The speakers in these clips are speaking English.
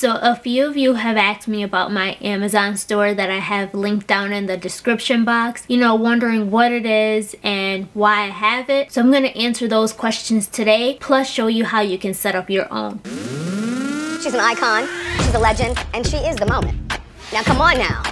So a few of you have asked me about my Amazon store that I have linked down in the description box, you know, wondering what it is and why I have it. So I'm going to answer those questions today, plus show you how you can set up your own. She's an icon, she's a legend, and she is the moment. Now come on now.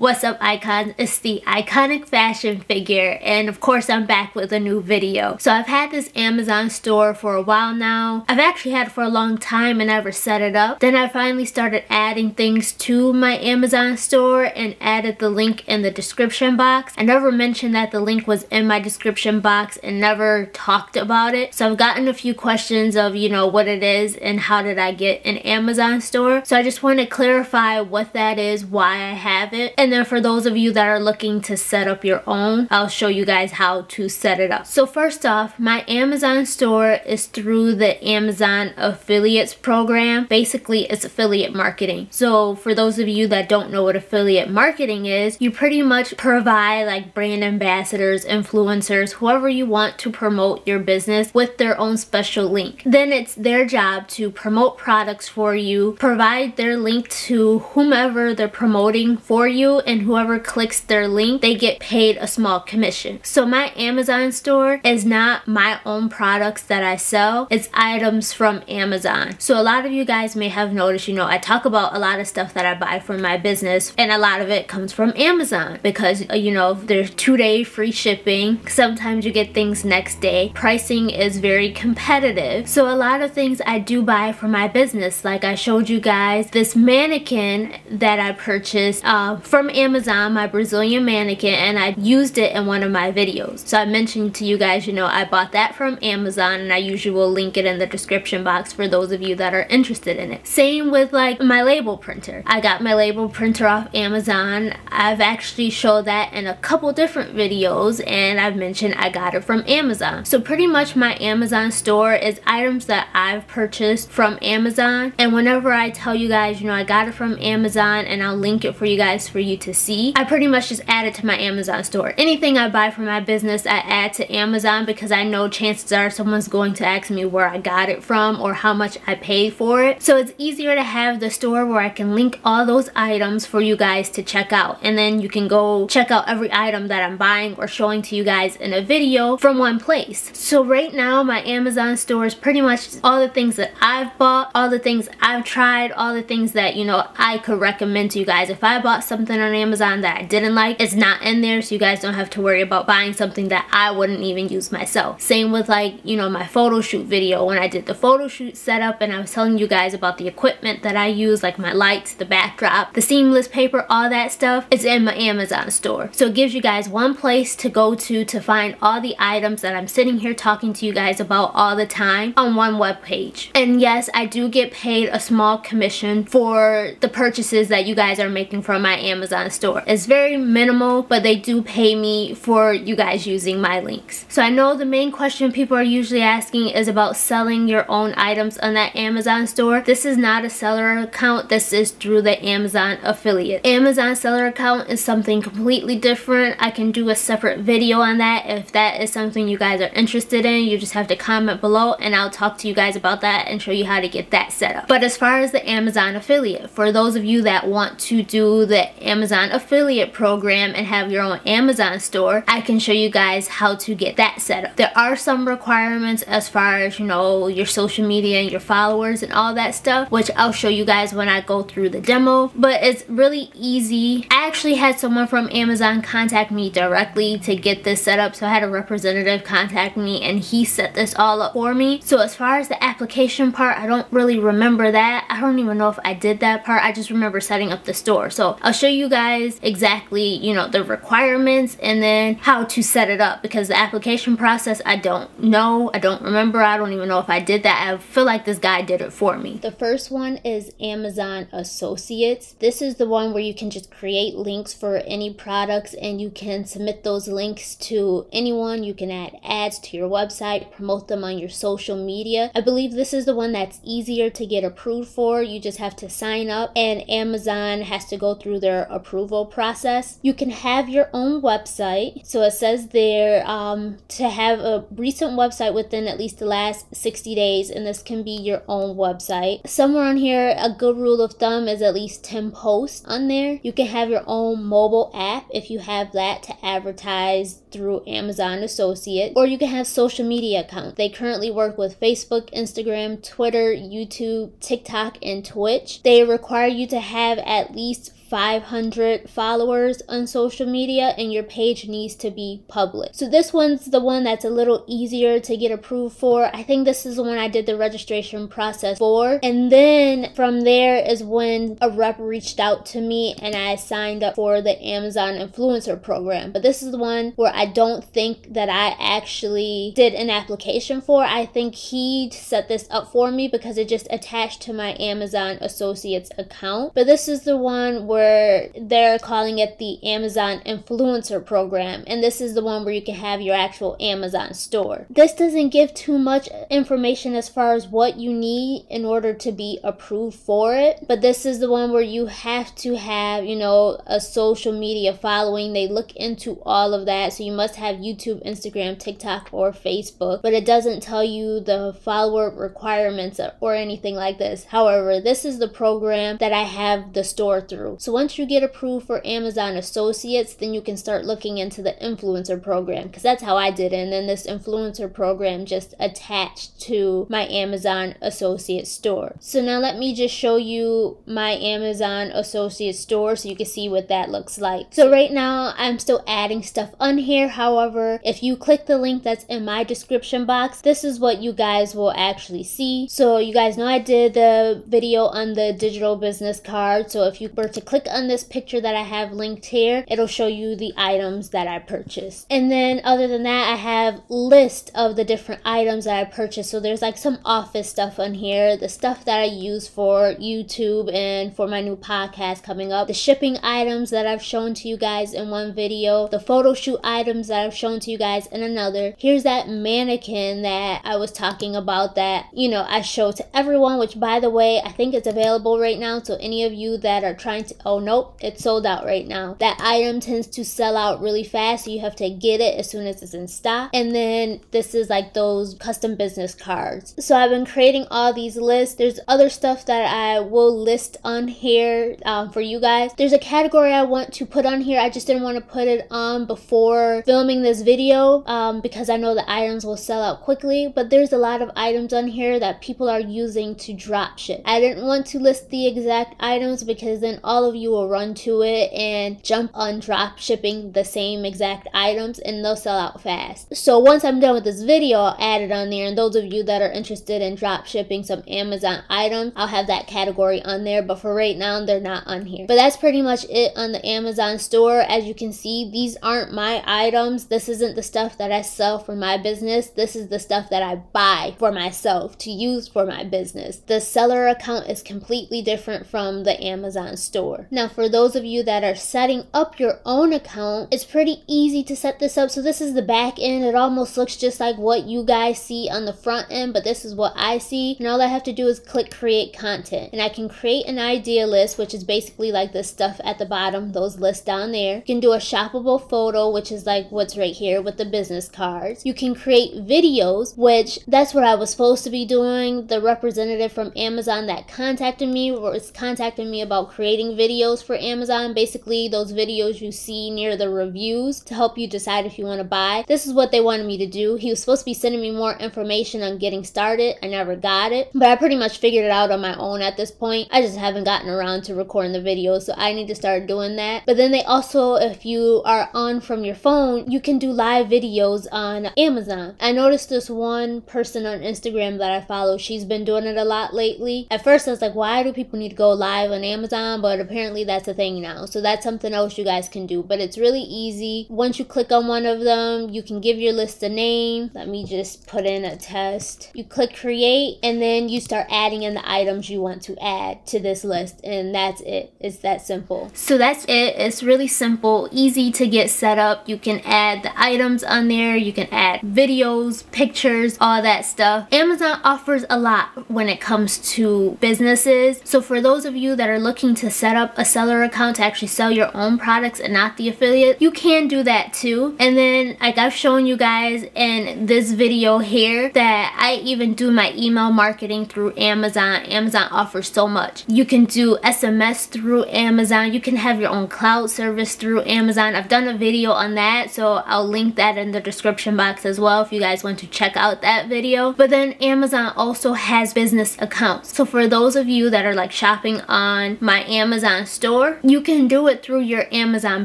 What's up icons? It's the iconic fashion figure and of course I'm back with a new video. So I've had this Amazon store for a while now. I've actually had it for a long time and never set it up. Then I finally started adding things to my Amazon store and added the link in the description box. I never mentioned that the link was in my description box and never talked about it. So I've gotten a few questions of you know what it is and how did I get an Amazon store. So I just want to clarify what that is, why I have it. And and then for those of you that are looking to set up your own, I'll show you guys how to set it up. So first off, my Amazon store is through the Amazon affiliates program. Basically, it's affiliate marketing. So for those of you that don't know what affiliate marketing is, you pretty much provide like brand ambassadors, influencers, whoever you want to promote your business with their own special link. Then it's their job to promote products for you, provide their link to whomever they're promoting for you and whoever clicks their link, they get paid a small commission. So my Amazon store is not my own products that I sell. It's items from Amazon. So a lot of you guys may have noticed, you know, I talk about a lot of stuff that I buy for my business and a lot of it comes from Amazon because, uh, you know, there's two day free shipping. Sometimes you get things next day. Pricing is very competitive. So a lot of things I do buy for my business. Like I showed you guys this mannequin that I purchased uh, from Amazon, my Brazilian mannequin, and I used it in one of my videos. So I mentioned to you guys, you know, I bought that from Amazon and I usually will link it in the description box for those of you that are interested in it. Same with like my label printer. I got my label printer off Amazon. I've actually showed that in a couple different videos and I've mentioned I got it from Amazon. So pretty much my Amazon store is items that I've purchased from Amazon and whenever I tell you guys, you know, I got it from Amazon and I'll link it for you guys for you to see. I pretty much just add it to my Amazon store. Anything I buy for my business, I add to Amazon because I know chances are someone's going to ask me where I got it from or how much I paid for it. So it's easier to have the store where I can link all those items for you guys to check out. And then you can go check out every item that I'm buying or showing to you guys in a video from one place. So right now my Amazon store is pretty much all the things that I've bought, all the things I've tried, all the things that, you know, I could recommend to you guys. If I bought something on on Amazon that I didn't like it's not in there so you guys don't have to worry about buying something that I wouldn't even use myself. Same with like, you know, my photo shoot video when I did the photo shoot setup and I was telling you guys about the equipment that I use like my lights, the backdrop, the seamless paper, all that stuff. It's in my Amazon store. So it gives you guys one place to go to to find all the items that I'm sitting here talking to you guys about all the time on one web page. And yes, I do get paid a small commission for the purchases that you guys are making from my Amazon Amazon store. It's very minimal, but they do pay me for you guys using my links. So I know the main question people are usually asking is about selling your own items on that Amazon store. This is not a seller account. This is through the Amazon affiliate. Amazon seller account is something completely different. I can do a separate video on that if that is something you guys are interested in. You just have to comment below and I'll talk to you guys about that and show you how to get that set up. But as far as the Amazon affiliate, for those of you that want to do the Amazon Amazon affiliate program and have your own Amazon store, I can show you guys how to get that set up. There are some requirements as far as, you know, your social media and your followers and all that stuff, which I'll show you guys when I go through the demo, but it's really easy. I actually had someone from Amazon contact me directly to get this set up, so I had a representative contact me and he set this all up for me. So as far as the application part, I don't really remember that. I don't even know if I did that part. I just remember setting up the store. So I'll show you guys exactly, you know, the requirements and then how to set it up because the application process, I don't know. I don't remember. I don't even know if I did that. I feel like this guy did it for me. The first one is Amazon Associates. This is the one where you can just create links for any products and you can submit those links to anyone. You can add ads to your website, promote them on your social media. I believe this is the one that's easier to get approved for. You just have to sign up and Amazon has to go through their approval process. You can have your own website. So it says there um, to have a recent website within at least the last 60 days, and this can be your own website. Somewhere on here, a good rule of thumb is at least 10 posts on there. You can have your own mobile app if you have that to advertise through Amazon Associate, or you can have social media accounts. They currently work with Facebook, Instagram, Twitter, YouTube, TikTok, and Twitch. They require you to have at least 500 followers on social media and your page needs to be public. So this one's the one that's a little easier to get approved for. I think this is the one I did the registration process for. And then from there is when a rep reached out to me and I signed up for the Amazon influencer program. But this is the one where I don't think that I actually did an application for. I think he set this up for me because it just attached to my Amazon Associates account. But this is the one where they're calling it the Amazon Influencer Program, and this is the one where you can have your actual Amazon store. This doesn't give too much information as far as what you need in order to be approved for it, but this is the one where you have to have, you know, a social media following. They look into all of that, so you must have YouTube, Instagram, TikTok, or Facebook, but it doesn't tell you the follower requirements or anything like this. However, this is the program that I have the store through. So so once you get approved for Amazon Associates, then you can start looking into the influencer program because that's how I did it. And then this influencer program just attached to my Amazon Associate store. So now let me just show you my Amazon Associate store so you can see what that looks like. So right now I'm still adding stuff on here. However, if you click the link that's in my description box, this is what you guys will actually see. So you guys know I did the video on the digital business card. So if you were to click click on this picture that I have linked here, it'll show you the items that I purchased. And then other than that, I have list of the different items that I purchased. So there's like some office stuff on here, the stuff that I use for YouTube and for my new podcast coming up, the shipping items that I've shown to you guys in one video, the photo shoot items that I've shown to you guys in another. Here's that mannequin that I was talking about that, you know, I show to everyone, which by the way, I think it's available right now. So any of you that are trying to oh nope, it's sold out right now. That item tends to sell out really fast, so you have to get it as soon as it's in stock. And then this is like those custom business cards. So I've been creating all these lists. There's other stuff that I will list on here um, for you guys. There's a category I want to put on here. I just didn't want to put it on before filming this video um, because I know the items will sell out quickly. But there's a lot of items on here that people are using to drop ship. I didn't want to list the exact items because then all of you will run to it and jump on drop shipping the same exact items and they'll sell out fast. So once I'm done with this video, I'll add it on there. And those of you that are interested in drop shipping some Amazon items, I'll have that category on there. But for right now, they're not on here. But that's pretty much it on the Amazon store. As you can see, these aren't my items. This isn't the stuff that I sell for my business. This is the stuff that I buy for myself to use for my business. The seller account is completely different from the Amazon store. Now, for those of you that are setting up your own account, it's pretty easy to set this up. So this is the back end. It almost looks just like what you guys see on the front end, but this is what I see. And all I have to do is click create content. And I can create an idea list, which is basically like the stuff at the bottom, those lists down there. You can do a shoppable photo, which is like what's right here with the business cards. You can create videos, which that's what I was supposed to be doing. The representative from Amazon that contacted me was contacting me about creating videos videos for Amazon, basically those videos you see near the reviews to help you decide if you want to buy. This is what they wanted me to do. He was supposed to be sending me more information on getting started. I never got it, but I pretty much figured it out on my own at this point. I just haven't gotten around to recording the video, so I need to start doing that. But then they also, if you are on from your phone, you can do live videos on Amazon. I noticed this one person on Instagram that I follow, she's been doing it a lot lately. At first I was like, why do people need to go live on Amazon? But apparently apparently that's a thing now. So that's something else you guys can do. But it's really easy. Once you click on one of them, you can give your list a name. Let me just put in a test. You click create and then you start adding in the items you want to add to this list. And that's it. It's that simple. So that's it. It's really simple, easy to get set up. You can can add the items on there. You can add videos, pictures, all that stuff. Amazon offers a lot when it comes to businesses. So for those of you that are looking to set up a seller account to actually sell your own products and not the affiliate, you can do that too. And then like I've shown you guys in this video here that I even do my email marketing through Amazon. Amazon offers so much. You can do SMS through Amazon. You can have your own cloud service through Amazon. I've done a video on that so I'll link that in the description box as well if you guys want to check out that video. But then Amazon also has business accounts. So for those of you that are like shopping on my Amazon store, you can do it through your Amazon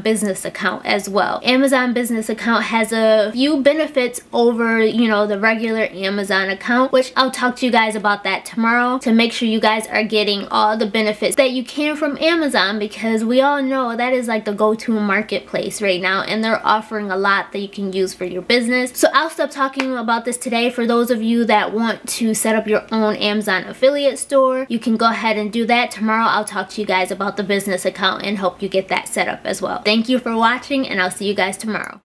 business account as well. Amazon business account has a few benefits over, you know, the regular Amazon account, which I'll talk to you guys about that tomorrow to make sure you guys are getting all the benefits that you can from Amazon because we all know that is like the go-to marketplace right now and they're offering a lot that you can use for your business. So I'll stop talking about this today for those of you that want to set up your own Amazon affiliate store. You can go ahead and do that. Tomorrow I'll talk to you guys about the business account and help you get that set up as well. Thank you for watching and I'll see you guys tomorrow.